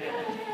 Yeah.